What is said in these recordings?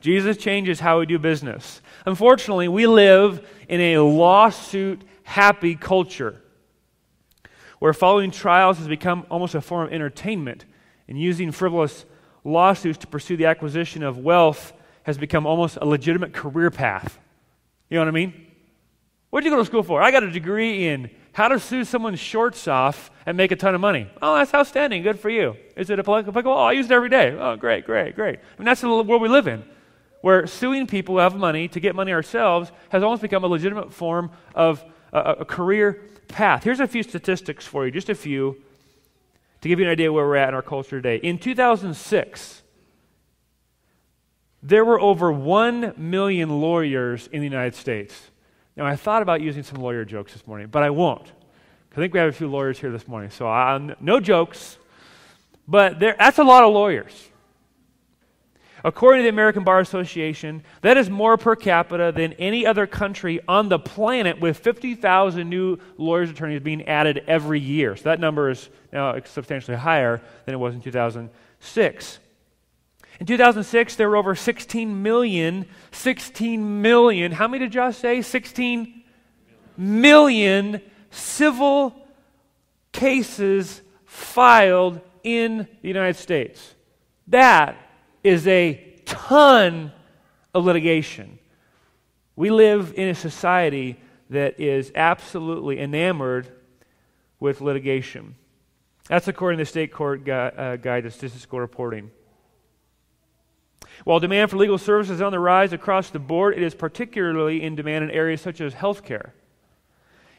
Jesus changes how we do business. Unfortunately, we live in a lawsuit happy culture where following trials has become almost a form of entertainment, and using frivolous lawsuits to pursue the acquisition of wealth has become almost a legitimate career path. You know what I mean? What did you go to school for? I got a degree in how to sue someone's shorts off and make a ton of money. Oh, that's outstanding. Good for you. Is it applicable? Oh, I use it every day. Oh, great, great, great. I mean, that's the world we live in, where suing people who have money to get money ourselves has almost become a legitimate form of a, a career path. Here's a few statistics for you, just a few, to give you an idea where we're at in our culture today. In 2006, there were over 1 million lawyers in the United States. Now, I thought about using some lawyer jokes this morning, but I won't. I think we have a few lawyers here this morning, so I, no jokes. But there, that's a lot of lawyers. According to the American Bar Association, that is more per capita than any other country on the planet, with 50,000 new lawyers' attorneys being added every year. So that number is now substantially higher than it was in 2006. In 2006, there were over 16 million, 16 million, how many did Josh say? 16 million civil cases filed in the United States. That is a ton of litigation. We live in a society that is absolutely enamored with litigation. That's according to the State Court Gu- uh, Guide to Statistical Reporting. While demand for legal services is on the rise across the board, it is particularly in demand in areas such as healthcare,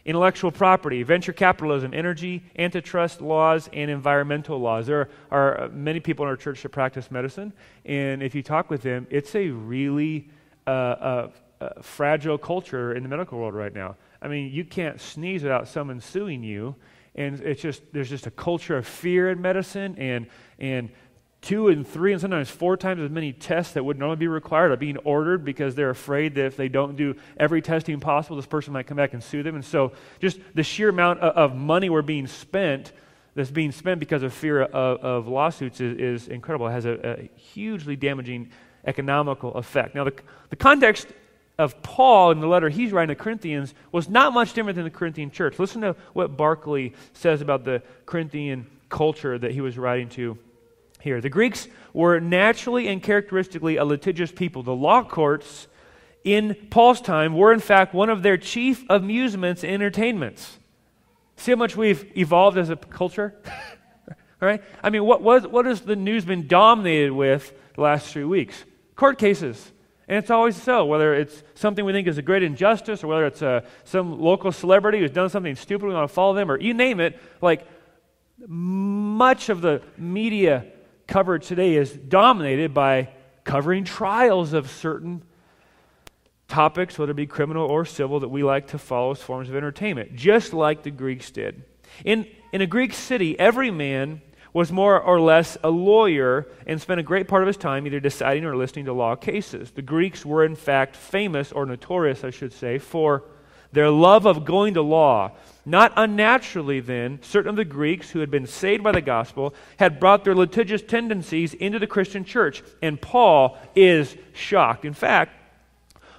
intellectual property, venture capitalism, energy, antitrust laws, and environmental laws. There are many people in our church that practice medicine, and if you talk with them, it's a really uh, uh, uh, fragile culture in the medical world right now. I mean, you can't sneeze without someone suing you, and it's just there's just a culture of fear in medicine, and and two and three and sometimes four times as many tests that would normally be required are being ordered because they're afraid that if they don't do every testing possible, this person might come back and sue them. And so, just the sheer amount of, money we're being spent that's being spent because of fear of, of lawsuits is, is, incredible. It has a, a, hugely damaging economical effect. Now, the, the context of Paul in the letter he's writing to Corinthians was not much different than the Corinthian church. Listen to what Barclay says about the Corinthian culture that he was writing to here. The Greeks were naturally and characteristically a litigious people. The law courts in Paul's time were, in fact, one of their chief amusements and entertainments. See how much we've evolved as a culture? right? I mean, what, what, what has the news been dominated with the last three weeks? Court cases. And it's always so, whether it's something we think is a great injustice or whether it's a, uh, some local celebrity who's done something stupid, we want to follow them, or you name it, like much of the media coverage today is dominated by covering trials of certain topics, whether it be criminal or civil, that we like to follow as forms of entertainment, just like the Greeks did. In, in a Greek city, every man was more or less a lawyer and spent a great part of his time either deciding or listening to law cases. The Greeks were, in fact, famous, or notorious, I should say, for their love of going to law. Not unnaturally, then, certain of the Greeks who had been saved by the gospel had brought their litigious tendencies into the Christian church, and Paul is shocked. In fact,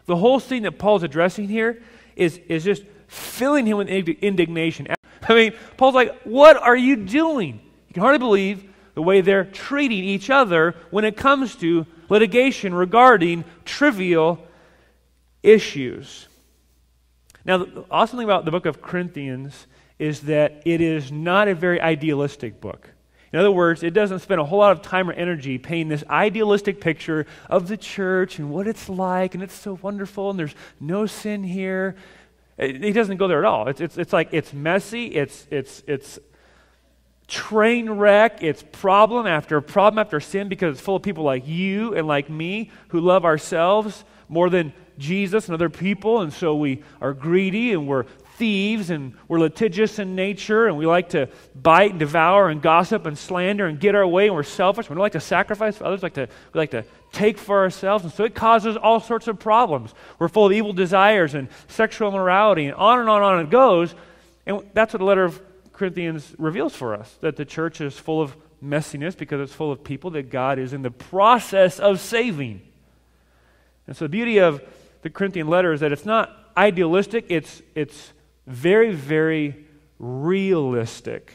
the whole scene that Paul's addressing here is, is just filling him with indignation. I mean, Paul's like, What are you doing? You can hardly believe the way they're treating each other when it comes to litigation regarding trivial issues. Now, the awesome thing about the book of Corinthians is that it is not a very idealistic book. In other words, it doesn't spend a whole lot of time or energy painting this idealistic picture of the church and what it's like, and it's so wonderful, and there's no sin here. He doesn't go there at all. It's, it's, it's like it's messy, it's, it's, it's train wreck, it's problem after problem after sin because it's full of people like you and like me who love ourselves more than Jesus and other people, and so we are greedy and we're thieves and we're litigious in nature and we like to bite and devour and gossip and slander and get our way and we're selfish. We don't like to sacrifice for others, we like to, we like to take for ourselves. And so it causes all sorts of problems. We're full of evil desires and sexual immorality and on and on and on it goes. And that's what the letter of Corinthians reveals for us that the church is full of messiness because it's full of people that God is in the process of saving. And so the beauty of the Corinthian letter is that it's not idealistic, it's, it's very, very realistic.